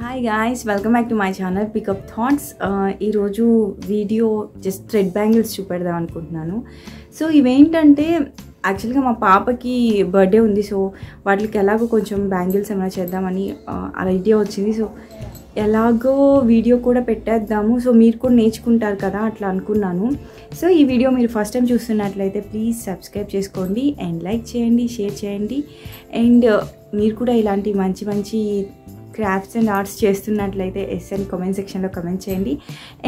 Hi guys welcome back to my channel pickup thoughts ఈరోజు video just thread bangles చూపెడదాం అనుకుంటున్నాను. So ఇవేంటంటే యాక్చువల్గా మా పాపకి బర్త్డే ఉంది సో వాటికి ఎలాగో కొంచెం బ్యాంగిల్స్ ఏమైనా చేద్దామని ఐడియా వచ్చింది. సో ఎలాగో వీడియో కూడా పెట్టేద్దాము. సో మీరు కూడా నేర్చుకుంటారు కదా అట్లా అనుకున్నాను. సో ఈ వీడియో మీరు ఫస్ట్ టైం చూస్తున్నట్లయితే ప్లీజ్ సబ్స్క్రైబ్ చేసుకోండి అండ్ లైక్ చేయండి షేర్ చేయండి. అండ్ మీరు కూడా ఇలాంటి మంచి మంచి క్రాఫ్ట్స్ అండ్ ఆర్ట్స్ చేస్తున్నట్లయితే ఎస్ అని కామెంట్ సెక్షన్లో కమెంట్ చేయండి.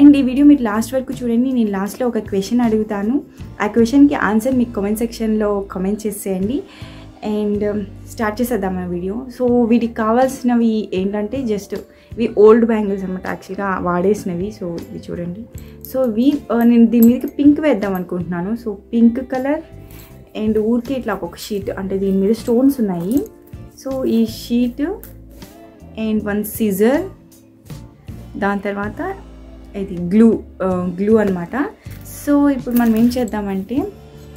అండ్ ఈ వీడియో మీరు లాస్ట్ వరకు చూడండి. నేను లాస్ట్లో ఒక క్వశ్చన్ అడుగుతాను. ఆ క్వశ్చన్కి ఆన్సర్ మీకు కామెంట్ సెక్షన్లో కామెంట్ చేసేయండి. అండ్ స్టార్ట్ um, చేసేద్దాం ఆ వీడియో సో వీటికి కావాల్సినవి ఏంటంటే జస్ట్ ఇవి ఓల్డ్ బ్యాంగిల్స్ అనమాట యాక్చువల్గా వాడేసినవి. సో ఇవి చూడండి. సో ఇవి నేను దీని మీదకి పింక్ వేద్దాం అనుకుంటున్నాను. సో పింక్ కలర్ అండ్ ఊరికే ఇట్లా ఒక షీట్ అంటే దీని మీద స్టోన్స్ ఉన్నాయి. సో ఈ షీట్ అండ్ వన్ సీజర్. దాని తర్వాత ఇది గ్లూ గ్లూ అనమాట సో ఇప్పుడు మనం ఏం చేద్దామంటే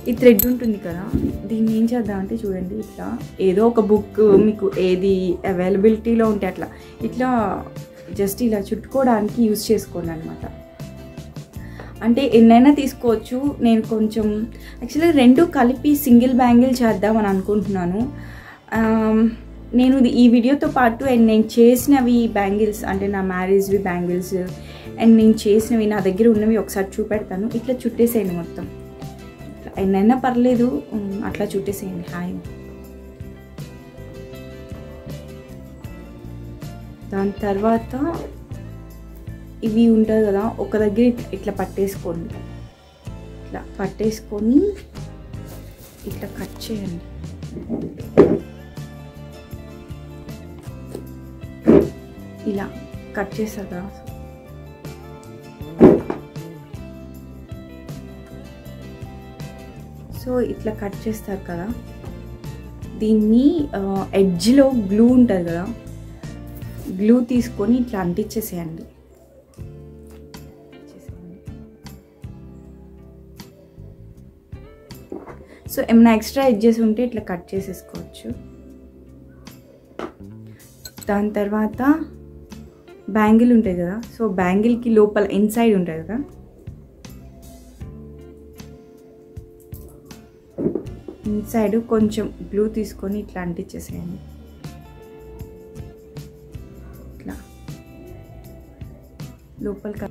ఈ థ్రెడ్ ఉంటుంది కదా దీన్ని ఏం చేద్దామంటే చూడండి ఇట్లా ఏదో ఒక బుక్ మీకు ఏది అవైలబిలిటీలో ఉంటే అట్లా ఇట్లా జస్ట్ ఇలా చుట్టుకోవడానికి యూజ్ చేసుకోండి అనమాట అంటే ఎన్నైనా తీసుకోవచ్చు నేను కొంచెం యాక్చువల్లీ రెండు కలిపి సింగిల్ బ్యాంగిల్ చేద్దామని అనుకుంటున్నాను. నేను ఈ వీడియోతో పాటు అండ్ నేను చేసినవి బ్యాంగిల్స్ అంటే నా మ్యారేజ్వి బ్యాంగిల్స్ అండ్ నేను చేసినవి నా దగ్గర ఉన్నవి ఒకసారి చూపెడతాను. ఇట్లా చుట్టేసేయండి మొత్తం. ఎన్నైనా పర్లేదు అట్లా చుట్టేసేయండి. హాయ్. దాని తర్వాత ఇవి ఉంటుంది కదా ఒక దగ్గర ఇట్లా పట్టేసుకోండి. ఇట్లా పట్టేసుకొని ఇట్లా కట్ చేయండి. ఇలా కట్ చేస్తారు కదా. సో ఇట్లా కట్ చేస్తారు కదా. దీన్ని ఎడ్జ్లో గ్లూ ఉంటుంది కదా. గ్లూ తీసుకొని ఇట్లా అంటించేసేయండి సో ఏమైనా ఎక్స్ట్రా ఎడ్జెస్ ఉంటే ఇట్లా కట్ చేసేసుకోవచ్చు. దాని తర్వాత బ్యాంగిల్ ఉంటుంది కదా సో బ్యాంగిల్కి లోపల ఇన్సైడ్ ఉంటుంది కదా. ఇన్సైడ్ కొంచెం గ్లూ తీసుకొని ఇట్లా అంటించేసేయండి. ఇట్లా. లోపలికి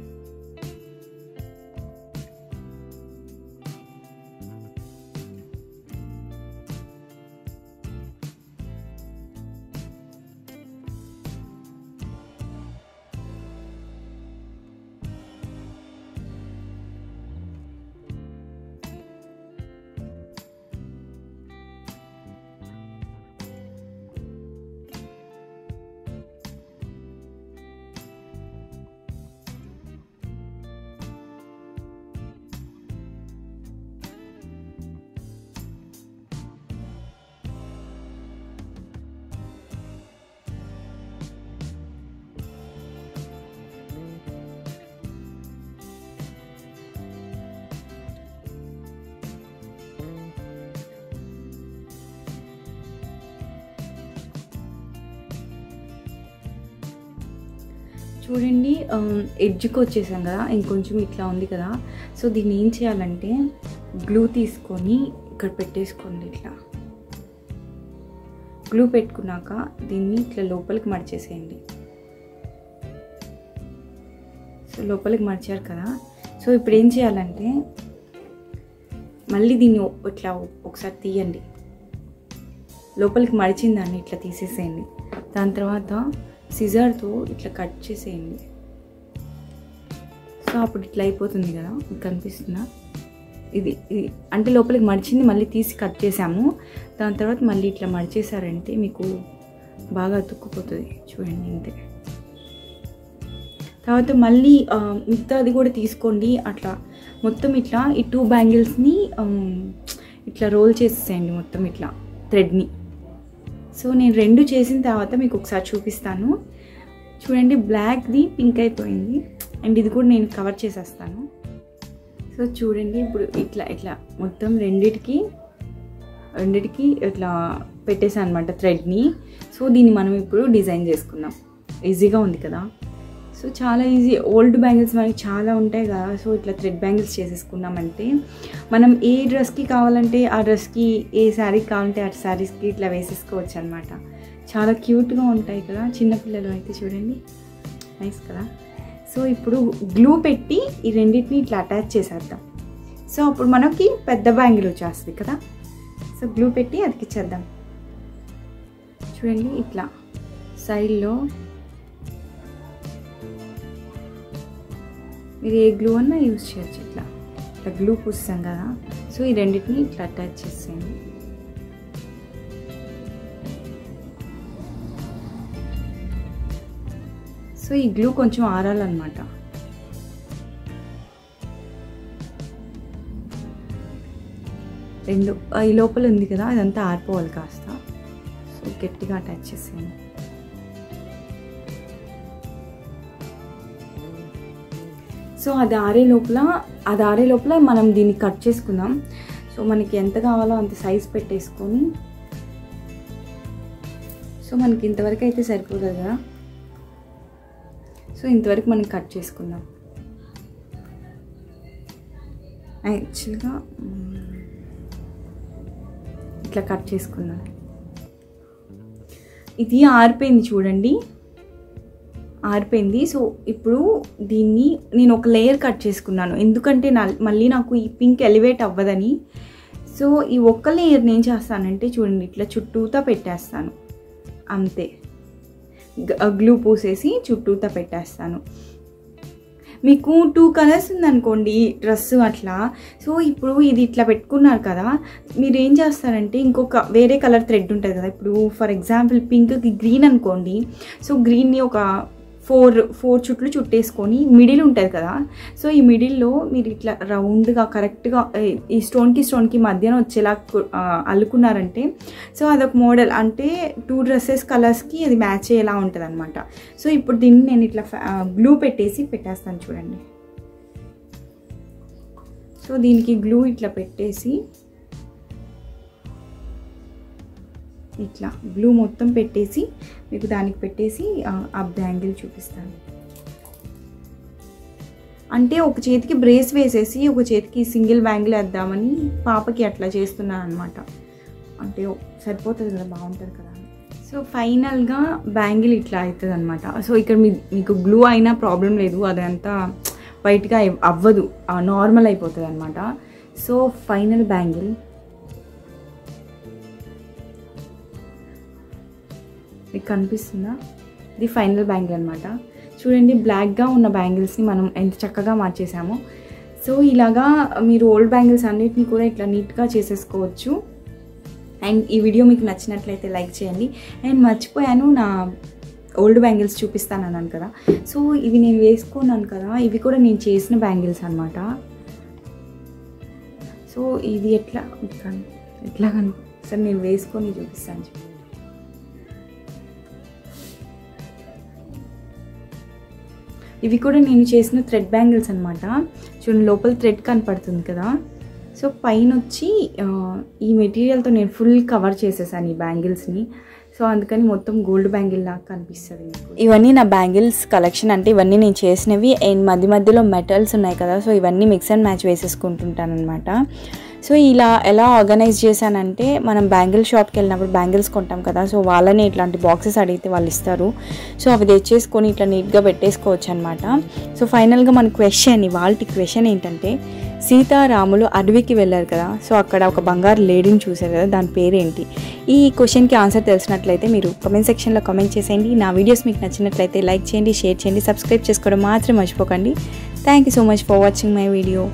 చూడండి um, ఎడ్జ్కి వచ్చేసాం కదా ఇంకొంచెం ఇట్లా ఉంది కదా. సో దీన్ని ఏం చేయాలంటే గ్లూ తీసుకొని ఇక్కడ పెట్టేసుకోండి ఇట్లా. గ్లూ పెట్టుకున్నాక దీన్ని ఇట్లా లోపలికి మడిచేసేయండి. సో లోపలికి మడిచారు కదా. సో ఇప్పుడు ఏం చేయాలంటే మళ్ళీ దీన్ని ఇట్లా ఒకసారి తీయండి. లోపలికి మడిచిందాన్ని ఇట్లా తీసేసేయండి. దాని తర్వాత సిజర్తో ఇట్లా కట్ చేసేయండి. సో అప్పుడు ఇట్లా అయిపోతుంది కదా కనిపిస్తుందా? ఇది ఇది అంటే లోపలికి మడిచింది మళ్ళీ తీసి కట్ చేసాము. దాని తర్వాత మళ్ళీ ఇట్లా మడిచేసారంటే మీకు బాగా అతుక్కుపోతుంది. చూడండి ఇంతే. తర్వాత మళ్ళీ మిగతాది కూడా తీసుకోండి. అట్లా మొత్తం ఇట్లా ఈ టూ బ్యాంగిల్స్ని ఇట్లా రోల్ చేసేసేయండి మొత్తం ఇట్లా థ్రెడ్ని సో నేను రెండు చేసిన తర్వాత మీకు ఒకసారి చూపిస్తాను. చూడండి బ్లాక్ది పింక్ అయిపోయింది. అండ్ ఇది కూడా నేను కవర్ చేసేస్తాను. సో చూడండి ఇప్పుడు ఇట్లా ఇట్లా మొత్తం రెండిటికి రెండిటికి ఇట్లా పెట్టేసాను అనమాట థ్రెడ్ని సో దీన్ని మనం ఇప్పుడు డిజైన్ చేసుకుందాం. ఈజీగా ఉంది కదా? సో చాలా ఈజీ ఓల్డ్ బ్యాంగిల్స్ మనకి చాలా ఉంటాయి కదా. సో ఇట్లా థ్రెడ్ బ్యాంగిల్స్ చేసేసుకున్నామంటే మనం ఏ డ్రెస్కి కావాలంటే ఆ డ్రెస్కి ఏ శారీకి కావాలంటే ఆ శారీస్కి ఇట్లా వేసేసుకోవచ్చు అనమాట చాలా క్యూట్గా ఉంటాయి కదా. చిన్నపిల్లలు అయితే చూడండి. నైస్ కదా. సో ఇప్పుడు గ్లూ పెట్టి ఈ రెండింటిని ఇట్లా అటాచ్ చేసేద్దాం. సో అప్పుడు మనకి పెద్ద బ్యాంగిల్ వచ్చేస్తుంది కదా. సో గ్లూ పెట్టి అతికిచ్చేద్దాం. చూడండి ఇట్లా. సైడ్లో మీరు ఏ గ్లూ అన్నా యూజ్ చేయొచ్చు ఇట్లా. ఇట్లా గ్లూ పూస్తాం కదా. సో ఈ రెండింటిని ఇట్లా అటాచ్ చేసేయండి. సో ఈ గ్లూ కొంచెం ఆరాలన్నమాట. రెండు ఈ లోపల ఉంది కదా అదంతా ఆరిపోవాలి కాస్త. సో గట్టిగా అటాచ్ చేసేయండి. సో అది ఆరే లోపల అది ఆరే లోపల మనం దీన్ని కట్ చేసుకుందాం. సో మనకి ఎంత కావాలో అంత సైజ్ పెట్టేసుకొని సో మనకి ఇంతవరకు అయితే సరిపోతుంది కదా. సో ఇంతవరకు మనం కట్ చేసుకుందాం. యాక్చువల్గా ఇట్లా కట్ చేసుకుందాం. ఇది ఆరిపోయింది చూడండి. ఆరిపోయింది. సో ఇప్పుడు దీన్ని నేను ఒక లేయర్ కట్ చేసుకున్నాను. ఎందుకంటే నా మళ్ళీ నాకు ఈ పింక్ ఎలివేట్ అవ్వదని. సో ఈ ఒక్క లేయర్ నేను చేస్తానంటే చూడండి ఇట్లా చుట్టూతా పెట్టేస్తాను. అంతే. గ్లూ పూసేసి చుట్టూతా పెట్టేస్తాను. మీకు టూ కలర్స్ ఉందనుకోండి డ్రెస్ అట్లా. సో ఇప్పుడు ఇది ఇట్లా పెట్టుకున్నారు కదా మీరు ఏం చేస్తారంటే ఇంకొక వేరే కలర్ థ్రెడ్ ఉంటుంది కదా. ఇప్పుడు ఫర్ ఎగ్జాంపుల్ పింక్కి గ్రీన్ అనుకోండి. సో గ్రీన్ని ఒక ఫోర్ ఫోర్ చుట్లు చుట్టేసుకొని మిడిల్ ఉంటుంది కదా. సో ఈ మిడిల్లో మీరు ఇట్లా రౌండ్గా కరెక్ట్గా ఈ స్టోన్కి స్టోన్కి మధ్యన వచ్చేలా అల్లుకున్నారంటే సో అదొక మోడల్. అంటే టూ డ్రెస్సెస్ కలర్స్కి అది మ్యాచ్ అయ్యేలా ఉంటుంది అనమాట సో ఇప్పుడు దీన్ని నేను ఇట్లా గ్లూ పెట్టేసి పెట్టేస్తాను చూడండి. సో దీనికి గ్లూ ఇట్లా పెట్టేసి ఇట్లా బ్లూ మొత్తం పెట్టేసి మీకు దానికి పెట్టేసి ఆ బ్యాంగిల్ చూపిస్తాను. అంటే ఒక చేతికి బ్రేస్ వేసేసి ఒక చేతికి సింగిల్ బ్యాంగిల్ వేద్దామని పాపకి అట్లా చేస్తున్నాను అనమాట అంటే సరిపోతుంది కదా బాగుంటుంది కదా సో ఫైనల్గా బ్యాంగిల్ ఇట్లా అవుతుంది అనమాట సో ఇక్కడ మీ మీకు గ్లూ అయినా ప్రాబ్లం లేదు అదంతా వైట్గా అవ్వదు నార్మల్ అయిపోతుంది అనమాట సో ఫైనల్ బ్యాంగిల్ మీకు కనిపిస్తుందా? ఇది ఫైనల్ బ్యాంగిల్ అనమాట చూడండి బ్లాక్గా ఉన్న బ్యాంగిల్స్ని మనం ఎంత చక్కగా మార్చేసామో. సో ఇలాగా మీరు ఓల్డ్ బ్యాంగిల్స్ అన్నిటిని కూడా ఇట్లా నీట్గా చేసేసుకోవచ్చు. అండ్ ఈ వీడియో మీకు నచ్చినట్లయితే లైక్ చేయండి. అండ్ మర్చిపోయాను నా ఓల్డ్ బ్యాంగిల్స్ చూపిస్తాను అన్నాను కదా. సో ఇవి నేను వేసుకున్నాను కదా ఇవి కూడా నేను చేసిన బ్యాంగిల్స్ అనమాట సో ఇది ఎట్లా? ఎట్లా కను సార్ నేను వేసుకొని చూపిస్తాను ఇవి కూడా నేను చేసిన థ్రెడ్ బ్యాంగిల్స్ అనమాట చూడండి లోపల థ్రెడ్ కనపడుతుంది కదా. సో పైన వచ్చి ఈ మెటీరియల్తో నేను ఫుల్ కవర్ చేసేసాను ఈ బ్యాంగిల్స్ని సో అందుకని మొత్తం గోల్డ్ బ్యాంగిల్ లాగా కనిపిస్తుంది ఇవన్నీ నా బ్యాంగిల్స్ కలెక్షన్ అంటే ఇవన్నీ నేను చేసినవి. అండ్ మధ్య మధ్యలో మెటల్స్ ఉన్నాయి కదా సో ఇవన్నీ మిక్స్ అండ్ మ్యాచ్ వేసేసుకుంటుంటాను అనమాట సో ఇలా ఎలా ఆర్గనైజ్ చేశానంటే మనం బ్యాంగిల్ షాప్కి వెళ్ళినప్పుడు బ్యాంగిల్స్ కొంటాం కదా సో వాళ్ళని ఇట్లాంటి బాక్సెస్ అడిగితే వాళ్ళు ఇస్తారు. సో అవి తెచ్చేసుకొని ఇట్లా నీట్గా పెట్టేసుకోవచ్చు అనమాట సో ఫైనల్గా మన క్వశ్చన్ ఇవాళ క్వశ్చన్ ఏంటంటే సీతారాములు అడవికి వెళ్ళారు కదా సో అక్కడ ఒక బంగారు లేడీని చూశారు కదా దాని పేరేంటి? ఈ క్వశ్చన్కి ఆన్సర్ తెలిసినట్లయితే మీరు కమెంట్ సెక్షన్లో కమెంట్ చేసేయండి. నా వీడియోస్ మీకు నచ్చినట్లయితే లైక్ చేయండి షేర్ చేయండి సబ్స్క్రైబ్ చేసుకోవడం మాత్రం మర్చిపోకండి. Thank you so much for watching my video